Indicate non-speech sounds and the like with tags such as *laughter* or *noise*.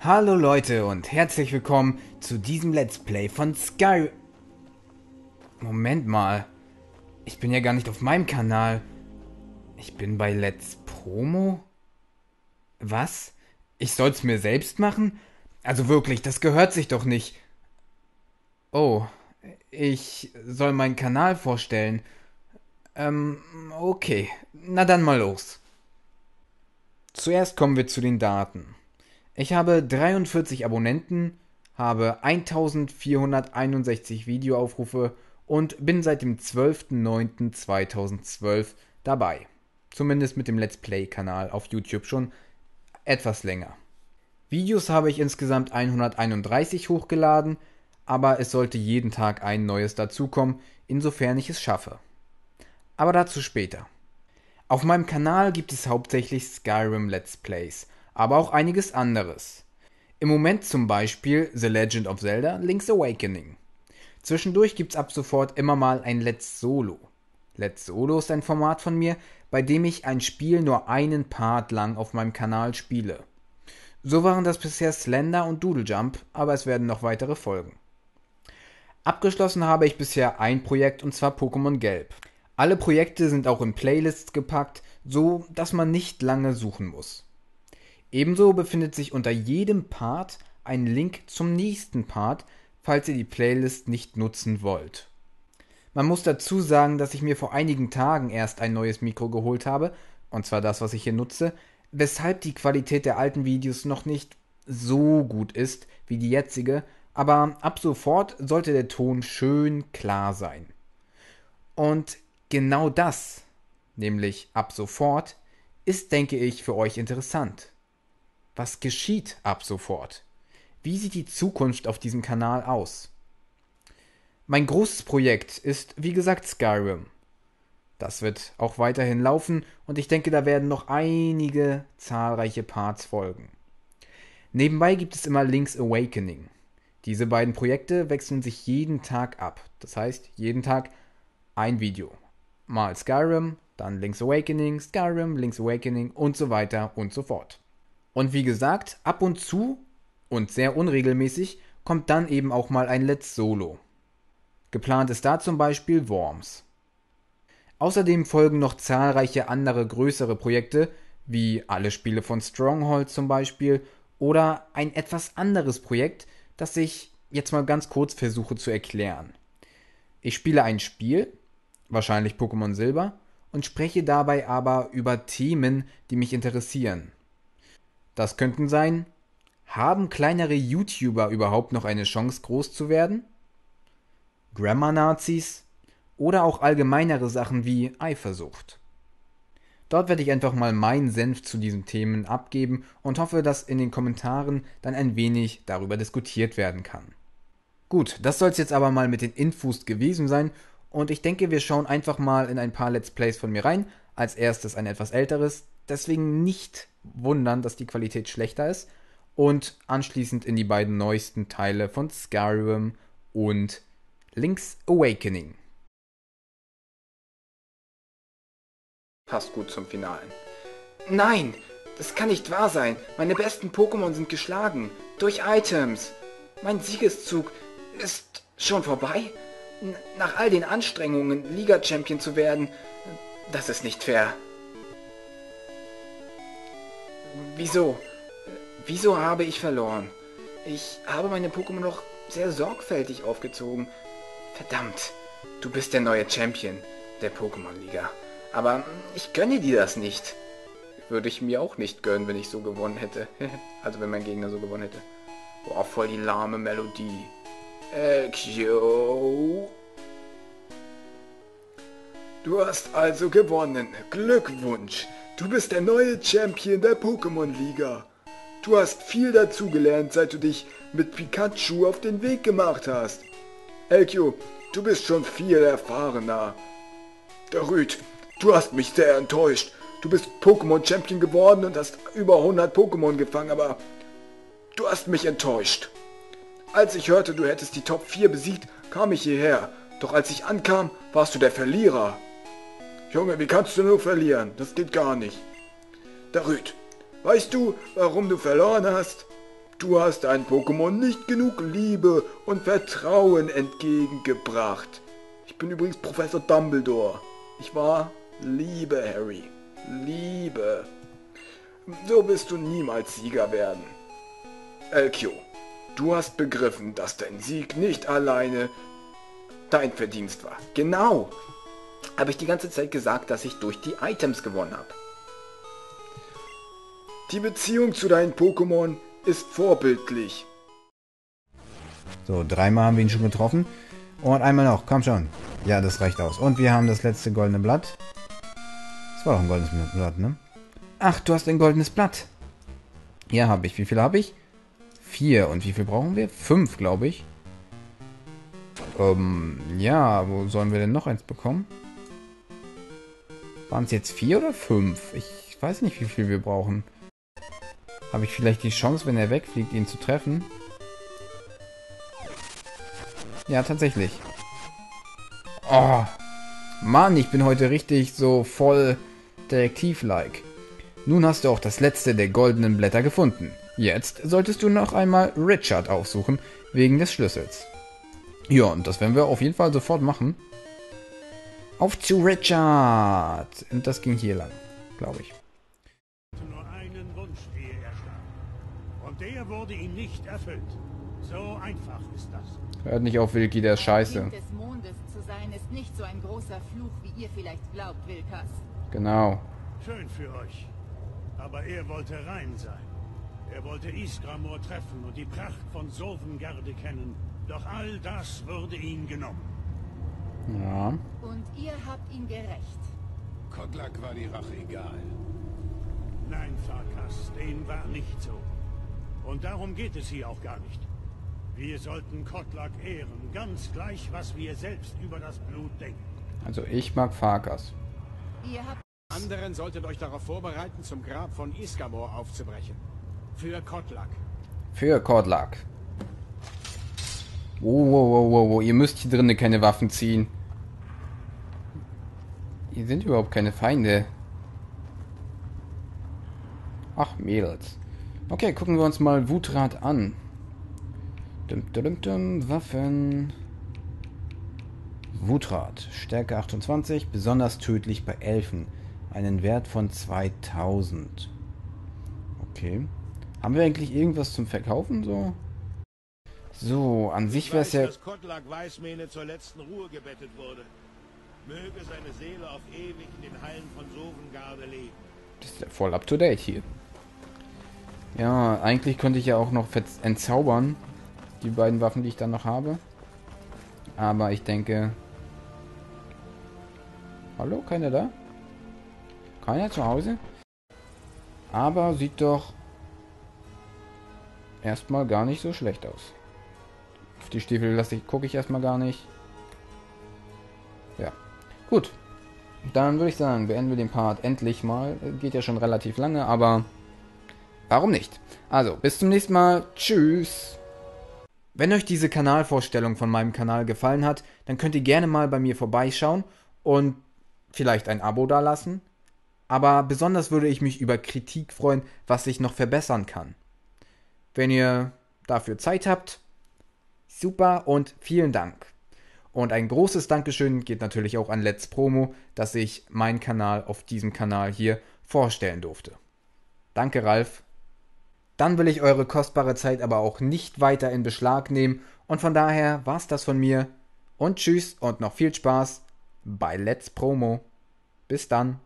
Hallo Leute und herzlich willkommen zu diesem Let's Play von Sky... Moment mal. Ich bin ja gar nicht auf meinem Kanal. Ich bin bei Let's Promo? Was? Ich soll's mir selbst machen? Also wirklich, das gehört sich doch nicht. Oh, ich soll meinen Kanal vorstellen. Ähm, okay. Na dann mal los. Zuerst kommen wir zu den Daten. Ich habe 43 Abonnenten, habe 1461 Videoaufrufe und bin seit dem 12.09.2012 dabei. Zumindest mit dem Let's Play-Kanal auf YouTube schon etwas länger. Videos habe ich insgesamt 131 hochgeladen, aber es sollte jeden Tag ein neues dazukommen, insofern ich es schaffe. Aber dazu später. Auf meinem Kanal gibt es hauptsächlich Skyrim Let's Plays – aber auch einiges anderes. Im Moment zum Beispiel The Legend of Zelda Link's Awakening. Zwischendurch gibt's ab sofort immer mal ein Let's Solo. Let's Solo ist ein Format von mir, bei dem ich ein Spiel nur einen Part lang auf meinem Kanal spiele. So waren das bisher Slender und Doodle Jump, aber es werden noch weitere folgen. Abgeschlossen habe ich bisher ein Projekt und zwar Pokémon Gelb. Alle Projekte sind auch in Playlists gepackt, so dass man nicht lange suchen muss. Ebenso befindet sich unter jedem Part ein Link zum nächsten Part, falls ihr die Playlist nicht nutzen wollt. Man muss dazu sagen, dass ich mir vor einigen Tagen erst ein neues Mikro geholt habe, und zwar das, was ich hier nutze, weshalb die Qualität der alten Videos noch nicht so gut ist wie die jetzige, aber ab sofort sollte der Ton schön klar sein. Und genau das, nämlich ab sofort, ist, denke ich, für euch interessant. Was geschieht ab sofort? Wie sieht die Zukunft auf diesem Kanal aus? Mein großes Projekt ist, wie gesagt, Skyrim. Das wird auch weiterhin laufen und ich denke, da werden noch einige zahlreiche Parts folgen. Nebenbei gibt es immer Link's Awakening. Diese beiden Projekte wechseln sich jeden Tag ab. Das heißt, jeden Tag ein Video. Mal Skyrim, dann Link's Awakening, Skyrim, Link's Awakening und so weiter und so fort. Und wie gesagt, ab und zu und sehr unregelmäßig kommt dann eben auch mal ein Let's Solo. Geplant ist da zum Beispiel Worms. Außerdem folgen noch zahlreiche andere größere Projekte, wie alle Spiele von Stronghold zum Beispiel, oder ein etwas anderes Projekt, das ich jetzt mal ganz kurz versuche zu erklären. Ich spiele ein Spiel, wahrscheinlich Pokémon Silber, und spreche dabei aber über Themen, die mich interessieren. Das könnten sein, haben kleinere YouTuber überhaupt noch eine Chance groß zu werden? Grammar-Nazis? Oder auch allgemeinere Sachen wie Eifersucht. Dort werde ich einfach mal meinen Senf zu diesen Themen abgeben und hoffe, dass in den Kommentaren dann ein wenig darüber diskutiert werden kann. Gut, das soll es jetzt aber mal mit den Infos gewesen sein und ich denke, wir schauen einfach mal in ein paar Let's Plays von mir rein. Als erstes ein etwas älteres, deswegen nicht wundern, dass die Qualität schlechter ist. Und anschließend in die beiden neuesten Teile von Skyrim und Link's Awakening. Passt gut zum Finalen. Nein, das kann nicht wahr sein. Meine besten Pokémon sind geschlagen. Durch Items. Mein Siegeszug ist schon vorbei? N nach all den Anstrengungen, Liga-Champion zu werden, das ist nicht fair. Wieso? Wieso habe ich verloren? Ich habe meine Pokémon doch sehr sorgfältig aufgezogen. Verdammt, du bist der neue Champion der Pokémon-Liga. Aber ich gönne dir das nicht. Würde ich mir auch nicht gönnen, wenn ich so gewonnen hätte. *laughs* also wenn mein Gegner so gewonnen hätte. Boah, voll die lahme Melodie. Ekyo. Du hast also gewonnen. Glückwunsch. Du bist der neue Champion der Pokémon-Liga. Du hast viel dazugelernt, seit du dich mit Pikachu auf den Weg gemacht hast. Elkio, du bist schon viel erfahrener. Der Rüd, du hast mich sehr enttäuscht. Du bist Pokémon-Champion geworden und hast über 100 Pokémon gefangen, aber du hast mich enttäuscht. Als ich hörte, du hättest die Top 4 besiegt, kam ich hierher. Doch als ich ankam, warst du der Verlierer. Junge, wie kannst du nur verlieren? Das geht gar nicht. Der Rüd, weißt du, warum du verloren hast? Du hast dein Pokémon nicht genug Liebe und Vertrauen entgegengebracht. Ich bin übrigens Professor Dumbledore. Ich war Liebe, Harry. Liebe. So wirst du niemals Sieger werden. Elkio, du hast begriffen, dass dein Sieg nicht alleine dein Verdienst war. Genau. Habe ich die ganze Zeit gesagt, dass ich durch die Items gewonnen habe. Die Beziehung zu deinen Pokémon ist vorbildlich. So, dreimal haben wir ihn schon getroffen. Und einmal noch, komm schon. Ja, das reicht aus. Und wir haben das letzte goldene Blatt. Das war doch ein goldenes Blatt, ne? Ach, du hast ein goldenes Blatt. Ja, habe ich. Wie viel habe ich? Vier. Und wie viel brauchen wir? Fünf, glaube ich. Ähm, ja, wo sollen wir denn noch eins bekommen? Waren es jetzt vier oder fünf? Ich weiß nicht, wie viel wir brauchen. Habe ich vielleicht die Chance, wenn er wegfliegt, ihn zu treffen? Ja, tatsächlich. Oh, Mann, ich bin heute richtig so voll Detektiv-like. Nun hast du auch das letzte der goldenen Blätter gefunden. Jetzt solltest du noch einmal Richard aufsuchen, wegen des Schlüssels. Ja, und das werden wir auf jeden Fall sofort machen. Auf zu Richard! Und das ging hier lang, glaube ich. Nur einen Wunsch, ehe er starb. Und der wurde ihm nicht erfüllt. So einfach ist das. Hört nicht auf, Wilki, der ist scheiße. Kind des Mondes zu sein ist nicht so ein großer Fluch, wie ihr vielleicht glaubt, Wilkas. Genau. Schön für euch. Aber er wollte rein sein. Er wollte Isgramor treffen und die Pracht von Sovengarde kennen. Doch all das wurde ihm genommen. Ja. Und ihr habt ihn gerecht. Kotlak war die Rache egal. Nein, Farkas, dem war nicht so. Und darum geht es hier auch gar nicht. Wir sollten Kotlak ehren, ganz gleich, was wir selbst über das Blut denken. Also ich mag Farkas. Ihr habt Anderen solltet euch darauf vorbereiten, zum Grab von Iskamor aufzubrechen. Für Kotlak. Für Kordlak. Wow, wow, wow, wow, wow. Ihr müsst hier drinnen keine Waffen ziehen. Hier sind überhaupt keine Feinde. Ach, Mädels. Okay, gucken wir uns mal Wutrat an. Dum, dum, dum, Waffen. Wutrat. Stärke 28, besonders tödlich bei Elfen. Einen Wert von 2000. Okay. Haben wir eigentlich irgendwas zum Verkaufen so? So, an sich wäre es ja... dass zur letzten Ruhe gebettet wurde. Möge seine Seele auf ewig in den Hallen von Sovengarde leben. Das ist ja voll up to date hier. Ja, eigentlich könnte ich ja auch noch entzaubern. Die beiden Waffen, die ich dann noch habe. Aber ich denke... Hallo, keiner da? Keiner zu Hause? Aber sieht doch erstmal gar nicht so schlecht aus. Auf die Stiefel lasse ich, gucke ich erstmal gar nicht. Ja. Gut. Dann würde ich sagen, beenden wir den Part endlich mal. Geht ja schon relativ lange, aber warum nicht? Also, bis zum nächsten Mal. Tschüss. Wenn euch diese Kanalvorstellung von meinem Kanal gefallen hat, dann könnt ihr gerne mal bei mir vorbeischauen und vielleicht ein Abo dalassen. Aber besonders würde ich mich über Kritik freuen, was ich noch verbessern kann. Wenn ihr dafür Zeit habt, super und vielen Dank. Und ein großes Dankeschön geht natürlich auch an Let's Promo, dass ich meinen Kanal auf diesem Kanal hier vorstellen durfte. Danke, Ralf. Dann will ich eure kostbare Zeit aber auch nicht weiter in Beschlag nehmen und von daher war's das von mir und tschüss und noch viel Spaß bei Let's Promo. Bis dann.